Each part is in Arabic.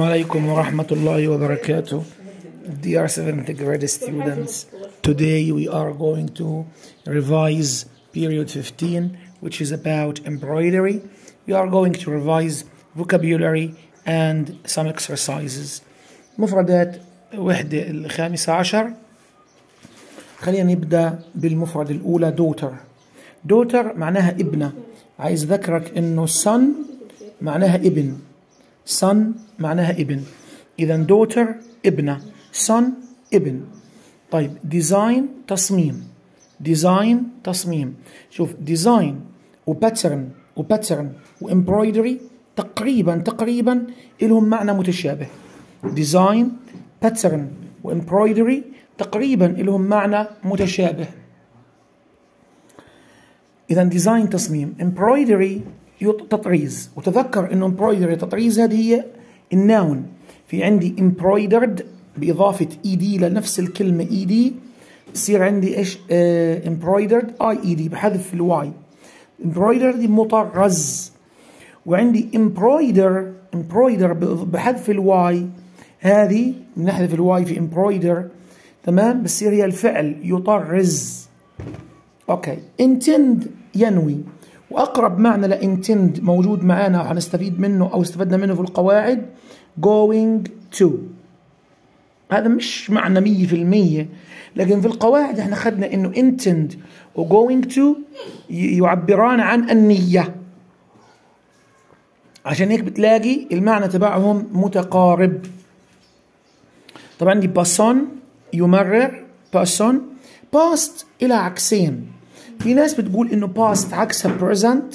alaikum wa rahmatullahi wa barakatuh. Dear 7th grade students, today we are going to revise period 15, which is about embroidery. We are going to revise vocabulary and some exercises. مفردات وحدة الخامسة عشر خلينا نبدأ بالمفرد الأولى دوتر دوتر معناها ابنة عايز ذكرك إنه son معناها ابن son معناها ابن. إذا daughter ابنة. Son ابن. طيب design تصميم. design تصميم. شوف design و pattern و pattern و embroidery تقريبا تقريبا لهم معنى متشابه. design pattern و embroidery تقريبا لهم معنى متشابه. اذا design تصميم. embroidery تطريز. وتذكر إنه embroidery تطريز هذه هي ال noun في عندي embroidered بإضافة ed لنفس الكلمة ed يصير عندي إيش؟ embroidered اي اي دي بحذف الواي embroidered مطرز. وعندي embroider embroider بحذف ال y هذه بنحذف الواي في embroider. تمام؟ بتصير هي الفعل يطرز. okay. intend ينوي. وأقرب معنى ل intend موجود معنا وحنستفيد منه أو استفدنا منه في القواعد going to. هذا مش معنى مية في المية لكن في القواعد إحنا خدنا إنه intend و going to يعبران عن النية. عشان هيك بتلاقي المعنى تبعهم متقارب. طبعا عندي pass on يمرر pass on past إلى عكسين. في ناس بتقول إنه past عكسها present.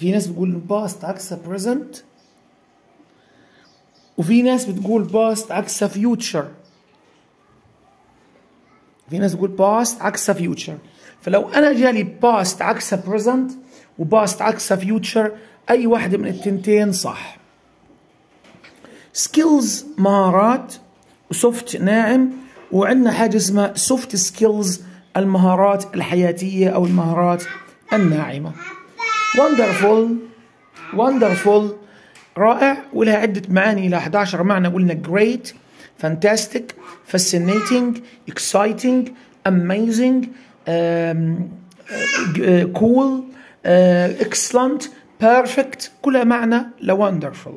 في ناس بتقول إنه past عكسها present. وفي ناس بتقول past عكسها future. في ناس بتقول past عكسها future. فلو أنا جالي past عكسها present و past عكسها future أي واحدة من التنتين صح. skills مهارات و soft ناعم وعندنا حاجة اسمها soft skills المهارات الحياتية أو المهارات الناعمة wonderful wonderful رائع ولها عدة معاني إلى 11 معنى قلنا great fantastic fascinating exciting amazing um, uh, cool uh, excellent perfect كلها معنى ل wonderful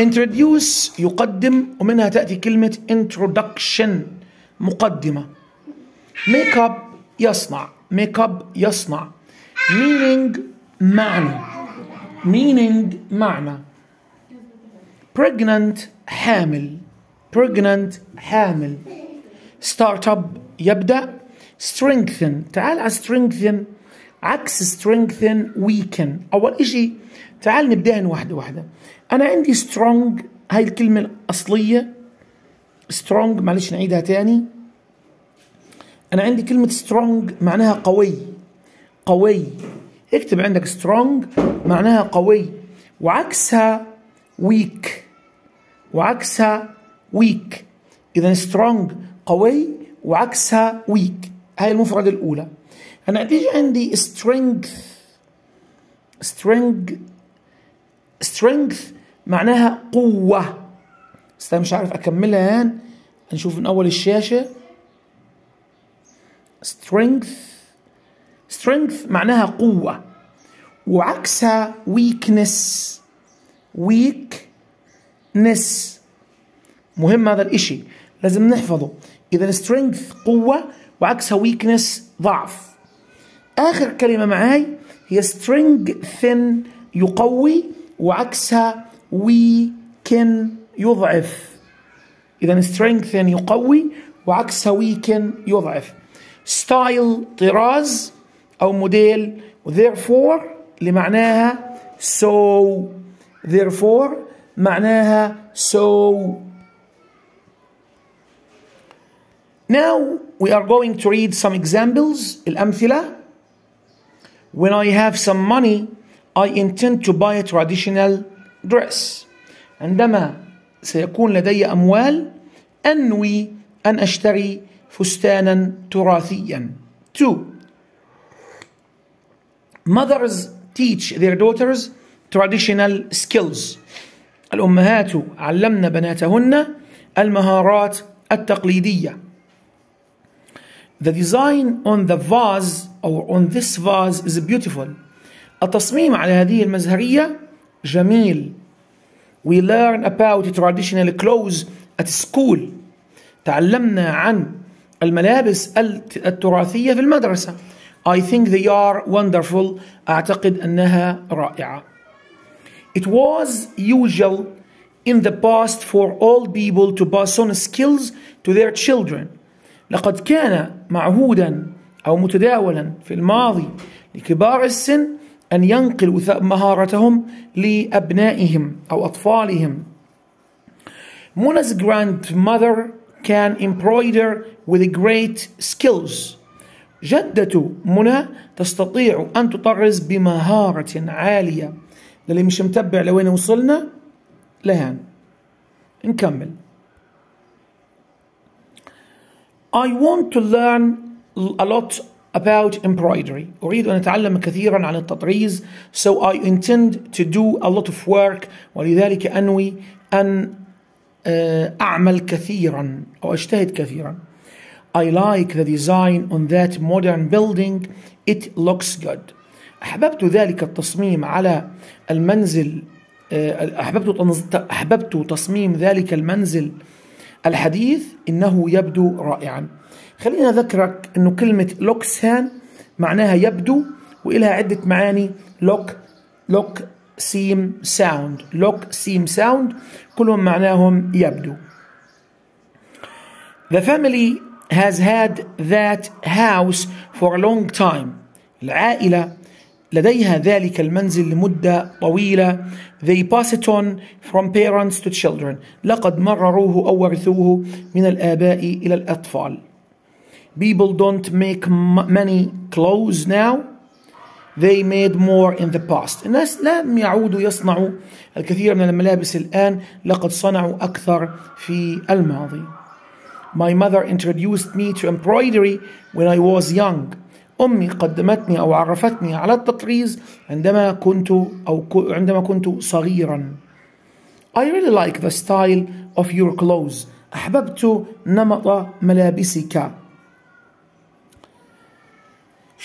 introduce يقدم ومنها تأتي كلمة introduction مقدمة make up يصنع. Make up يصنع. Meaning معنى. Meaning معنى. Pregnant حامل. Pregnant حامل. Start up يبدأ. Strengthen. تعال على strengthen. عكس strengthen weaken. أول إشي تعال نبدأ واحدة واحدة. أنا عندي strong هاي الكلمة الأصلية. Strong معلش نعيدها تاني. أنا عندي كلمة strong معناها قوي. قوي. اكتب عندك strong معناها قوي. وعكسها weak. وعكسها weak. إذا strong قوي وعكسها weak. هاي المفردة الأولى. أنا تيجي عندي strength. strength. strength معناها قوة. بس مش عارف أكملها. هان. نشوف من أول الشاشة. Strength. Strength معناها قوة. وعكسها weakness. Weakness. مهم هذا الإشي. لازم نحفظه. إذا strength قوة وعكسها weakness ضعف. آخر كلمة معاي هي strengthen يقوي. وعكسها weaken يضعف. إذا strengthen يقوي. وعكسها weaken يضعف. ستايل طراز أو موديل therefore لمعناها so therefore معناها so now we are going to read some examples الأمثلة when I have some money I intend to buy a traditional dress عندما سيكون لدي أموال أنوي أن أشتري فستانا تراثيا 2 Mothers teach their daughters traditional skills الأمهات علمن بناتهن المهارات التقليدية The design on the vase or on this vase is beautiful التصميم على هذه المزهرية جميل We learn about traditional clothes at school تعلمنا عن الملابس التراثية في المدرسة. I think they are wonderful. أعتقد أنها رائعة. It was usual in the past for all people to pass on skills to their children. لقد كان معهودا أو متداولا في الماضي لكبار السن أن ينقلوا مهارتهم لأبنائهم أو أطفالهم. Mona's grandmother can embroider with great skills. جدة منى تستطيع أن تطرز بمهارة عالية. للي مش متبع لوين وصلنا لهان. نكمل. I want to learn a lot about embroidery. أريد أن أتعلم كثيرا عن التطريز so I intend to do a lot of work. ولذلك أنوي أن أعمل كثيرا أو أجتهد كثيرا. I like the design on that modern building. It looks good. أحببت ذلك التصميم على المنزل أحببت أحببت تصميم ذلك المنزل الحديث. إنه يبدو رائعا. خلينا أذكرك أنه كلمة لوكسان معناها يبدو وإلها عدة معاني. look look seem sound look seem sound كلهم معناهم يبدو The family has had that house for a long time العائلة لديها ذلك المنزل لمدة طويلة they pass it on from parents to children لقد مرروه أو ورثوه من الآباء إلى الأطفال people don't make many clothes now they made more in the past. الناس لم يعودوا يصنعوا الكثير من الملابس الآن لقد صنعوا أكثر في الماضي. My mother introduced me to embroidery when I was young. أمي قدمتني أو عرفتني على التطريز عندما كنت أو عندما كنت صغيرا. I really like the style of your clothes. أحببت نمط ملابسك.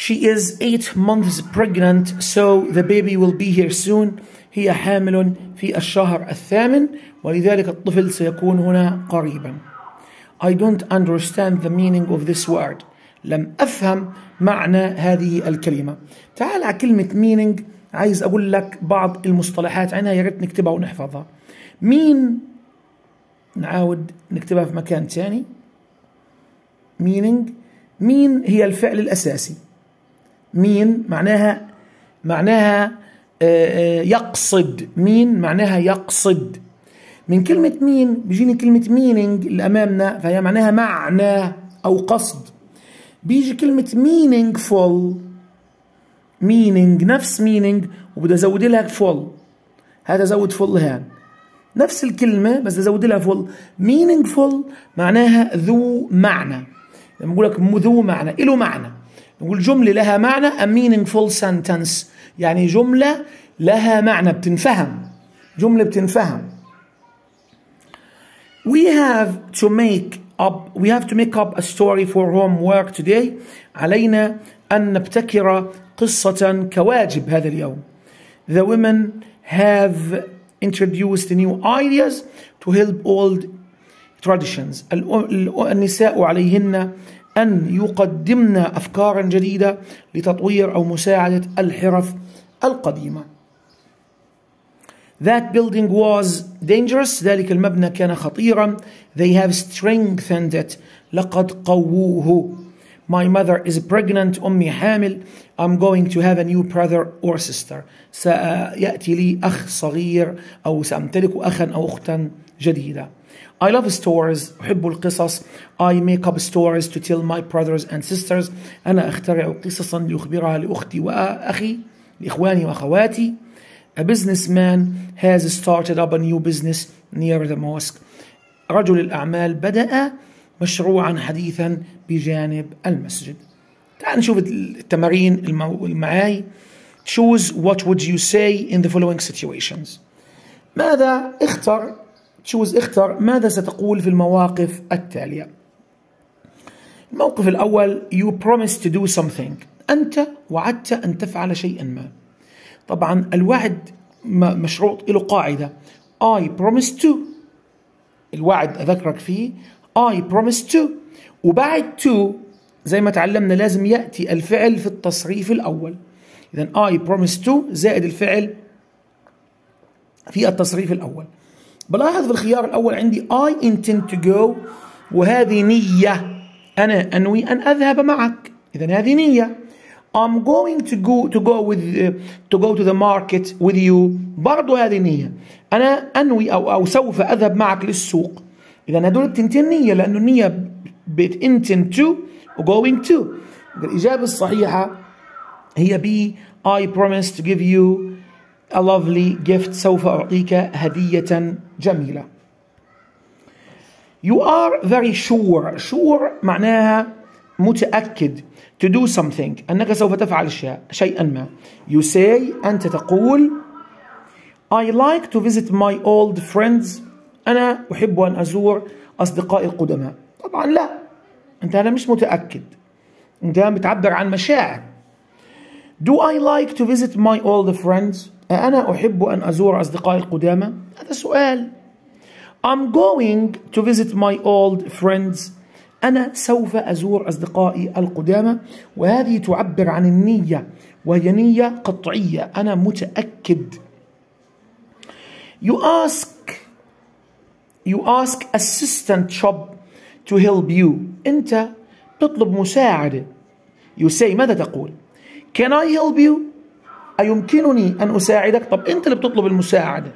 She is eight months pregnant so the baby will be here soon. هي حامل في الشهر الثامن ولذلك الطفل سيكون هنا قريبا. I don't understand the meaning of this word. لم أفهم معنى هذه الكلمة. تعال على كلمة meaning. عايز أقول لك بعض المصطلحات عنها يا ريت نكتبها ونحفظها. مين؟ نعاود نكتبها في مكان ثاني meaning. مين هي الفعل الأساسي؟ مين معناها معناها يقصد. مين معناها يقصد. من كلمة مين بيجيني كلمة meaning اللي أمامنا فهي معناها معنى أو قصد. بيجي كلمة meaningful. Meaning نفس meaning وبدي أزود لها full. هذا زود full هان. نفس الكلمة بس أزود لها full. Meaningful معناها ذو معنى. لما بقول لك ذو معنى له معنى. نقول جملة لها معنى a meaningful sentence يعني جملة لها معنى بتنفهم جملة بتنفهم we have to make up we have to make up a story for homework today علينا أن نبتكر قصة كواجب هذا اليوم the women have introduced new ideas to help old traditions النساء عليهن أن يقدمن أفكارا جديدة لتطوير أو مساعدة الحرف القديمة. That building was dangerous. ذلك المبنى كان خطيرا. They have strengthened it. لقد قووه. My mother is pregnant. أمي حامل. I'm going to have a new brother or sister. سيأتي لي أخ صغير أو سأمتلك أخا أو أختا جديدة. I love stories أحب القصص I make up stories to tell my brothers and sisters أنا أخترع قصصا لأخبرها لأختي وأخي لإخواني وأخواتي A businessman has started up a new business near the mosque رجل الأعمال بدأ مشروعا حديثا بجانب المسجد تعال نشوف التمارين المعاي Choose what would you say in the following situations ماذا اختر تشوز اختر ماذا ستقول في المواقف التالية. الموقف الأول you promise to do something. أنت وعدت أن تفعل شيئا ما. طبعا الوعد مشروط له قاعدة. I promise to. الوعد أذكرك فيه. I promise to. وبعد to زي ما تعلمنا لازم يأتي الفعل في التصريف الأول. إذا I promise to زائد الفعل في التصريف الأول. بلاحظ في الخيار الأول عندي I intend to go وهذه نية. أنا أنوي أن أذهب معك. إذا هذه نية. I'm going to go to go with uh, to go to the market with you. برضه هذه نية. أنا أنوي أو أو سوف أذهب معك للسوق. إذا هدول التنتين نية لأنه النية بت intend to و going to. الإجابة الصحيحة هي B. I promise to give you a lovely gift. سوف أعطيك هدية جميلة. You are very sure. Sure معناها متأكد. To do something. أنك سوف تفعل شيئا ما. You say أنت تقول I like to visit my old friends. أنا أحب أن أزور أصدقائي القدماء. طبعا لا. أنت هنا مش متأكد. أنت بتعبر عن مشاعر. Do I like to visit my old friends? أنا أحب أن أزور أصدقائي القدامى؟ هذا سؤال. I'm going to visit my old friends. أنا سوف أزور أصدقائي القدامى. وهذه تعبر عن النية وهي نية قطعية. أنا متأكد. You ask You ask assistant shop to help you. أنت تطلب مساعدة. You say ماذا تقول؟ Can I help you? أيمكنني أن أساعدك؟ طب أنت اللي بتطلب المساعدة.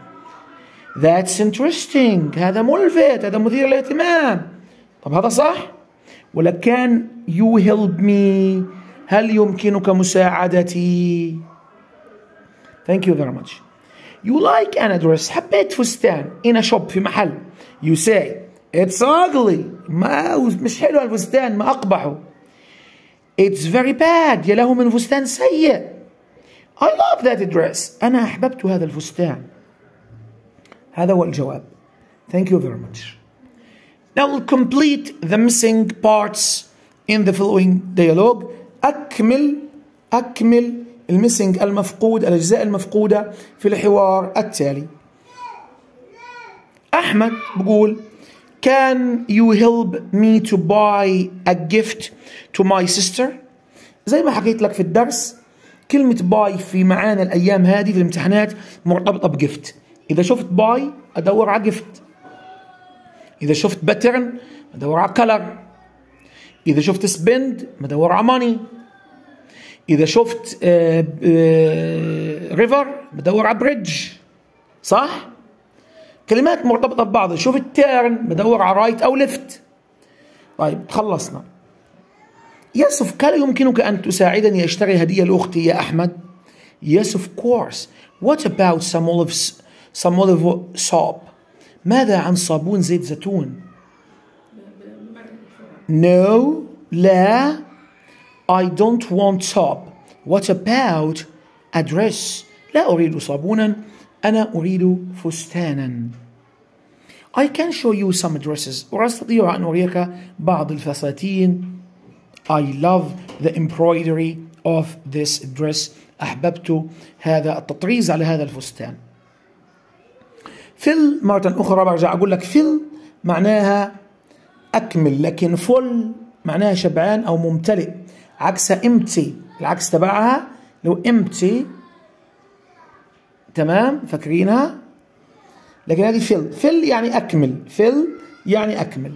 That's interesting. هذا ملفت. هذا مثير للاهتمام. طب هذا صح؟ ولا كان you help me? هل يمكنك مساعدتي؟ Thank you very much. You like an address. حبيت فستان. In a shop في محل. You say It's ugly. ما مش حلو الفستان. ما أقبحه. It's very bad. يا له من فستان سيء. I love that dress أنا أحببت هذا الفستان. هذا هو الجواب. Thank you very much. Now we'll complete the missing parts in the following dialogue. أكمل أكمل الميسنج المفقود الأجزاء المفقودة في الحوار التالي. أحمد بقول Can you help me to buy a gift to my sister? زي ما حكيت لك في الدرس كلمة buy في معانا الأيام هذه في الامتحانات مرتبطة ب gift إذا شفت buy أدور على gift إذا شفت pattern أدور على color إذا شفت spend بدور على money إذا شفت river بدور على bridge صح؟ كلمات مرتبطة ببعض. شفت turn بدور على right أو left طيب تخلصنا. يس كان يمكنك أن تساعدني أشتري هدية لأختي يا أحمد؟ Yes of course. What about some olive, some olive soap? ماذا عن صابون زيت زيتون؟ No. لا. I don't want soap. What about a dress لا أريد صابونا. أنا أريد فستانا. I can show you some dresses. وأستطيع أن أريك بعض الفساتين. I love the embroidery of this dress. أحببت هذا التطريز على هذا الفستان. fill مرة أخرى برجع أقول لك fill معناها أكمل لكن full معناها شبعان أو ممتلئ. عكس empty العكس تبعها. لو empty تمام فاكرينها؟ لكن هذه fill fill يعني أكمل fill يعني أكمل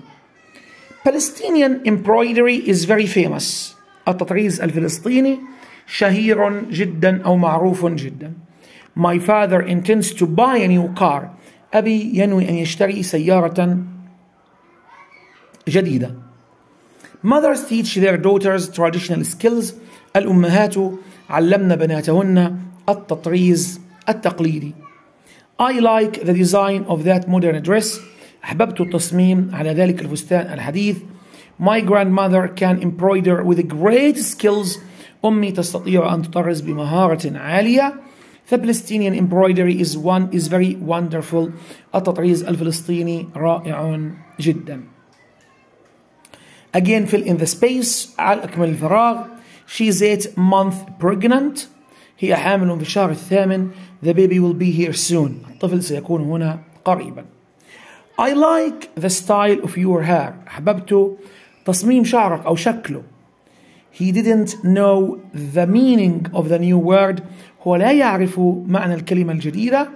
Palestinian embroidery is very famous التطريز الفلسطيني شهير جدا أو معروف جدا My father intends to buy a new car أبي ينوي أن يشتري سيارة جديدة Mothers teach their daughters traditional skills الأمهات علمن بناتهن التطريز التقليدي I like the design of that modern dress أحببت التصميم على ذلك الفستان الحديث My grandmother can embroider with great skills أمي تستطيع أن تطرز بمهارة عالية The Palestinian embroidery is one is very wonderful. التطريز الفلسطيني رائع جدا. Again fill in the space على أكمل الفراغ. She is eight month pregnant. هي حامل في الشهر الثامن. The baby will be here soon. الطفل سيكون هنا قريبا. I like the style of your hair. أحببت تصميم شعرك أو شكله. He didn't know the meaning of the new word. هو لا يعرف معنى الكلمة الجديدة.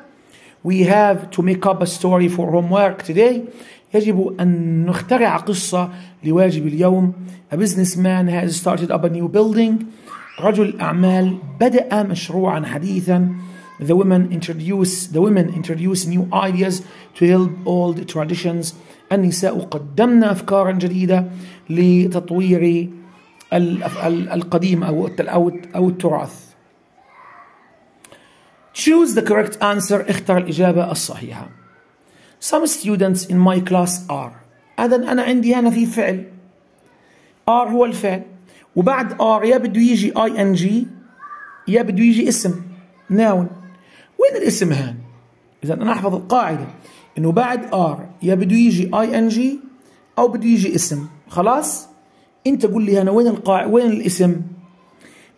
We have to make up a story for homework today. يجب أن نخترع قصة لواجب اليوم. A businessman has started up a new building. رجل أعمال بدأ مشروعا حديثا. The women introduce the women introduce new ideas to help old traditions. النساء قدمن أفكارا جديدة لتطوير القديم أو أو التراث. Choose the correct answer اختر الإجابة الصحيحة. Some students in my class are. هذا أنا عندي هنا في فعل. are هو الفعل. وبعد are يا بده يجي ing يا بده يجي اسم noun. وين الاسم هان؟ إذا أنا أحفظ القاعدة إنه بعد are يا بده يجي ing أو بده يجي اسم. خلاص؟ أنت قول لي هنا وين القاع وين الاسم؟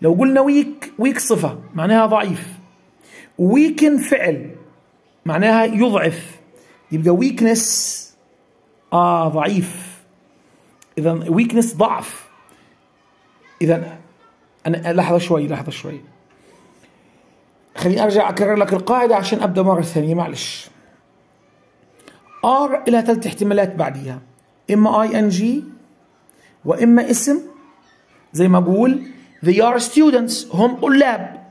لو قلنا ويك ويك صفة معناها ضعيف. weaken فعل معناها يضعف يبقى weakness آه ضعيف اذا weakness ضعف اذا أنا لحظة شوي لحظة شوي خليني أرجع أكرر لك القاعدة عشان أبدأ مرة ثانية معلش. are لها ثلاث احتمالات بعديها. إما ing وإما اسم. زي ما بقول they are students هم طلاب.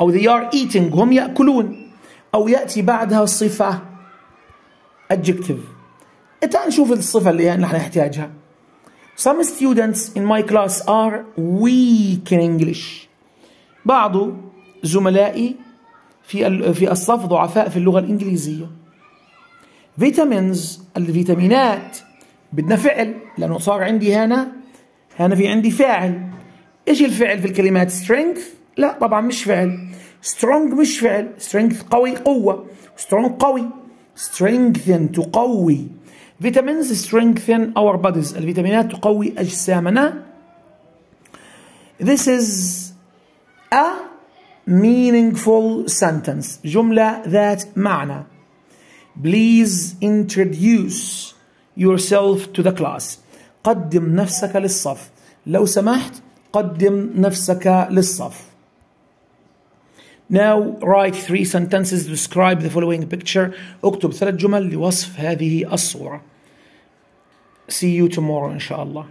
أو they are eating هم يأكلون. أو يأتي بعدها صفة. Adjective. تعال نشوف الصفة اللي نحن نحتاجها. Some students in my class are weak in English. بعض زملائي في في الصف ضعفاء في اللغة الإنجليزية. فيتامينز الفيتامينات بدنا فعل لأنه صار عندي هنا هنا في عندي فاعل. إيش الفعل في الكلمات؟ Strength لا طبعا مش فعل. Strong مش فعل. Strength قوي قوة. Strong قوي. Strengthen تقوي. Vitamins strengthen our bodies. الفيتامينات تقوي أجسامنا. This is a meaningful sentence جملة ذات معنى please introduce yourself to the class قدم نفسك للصف لو سمحت قدم نفسك للصف Now write three sentences to describe the following picture. اكتب ثلاث جمل لوصف هذه الصورة. See you tomorrow إن شاء الله.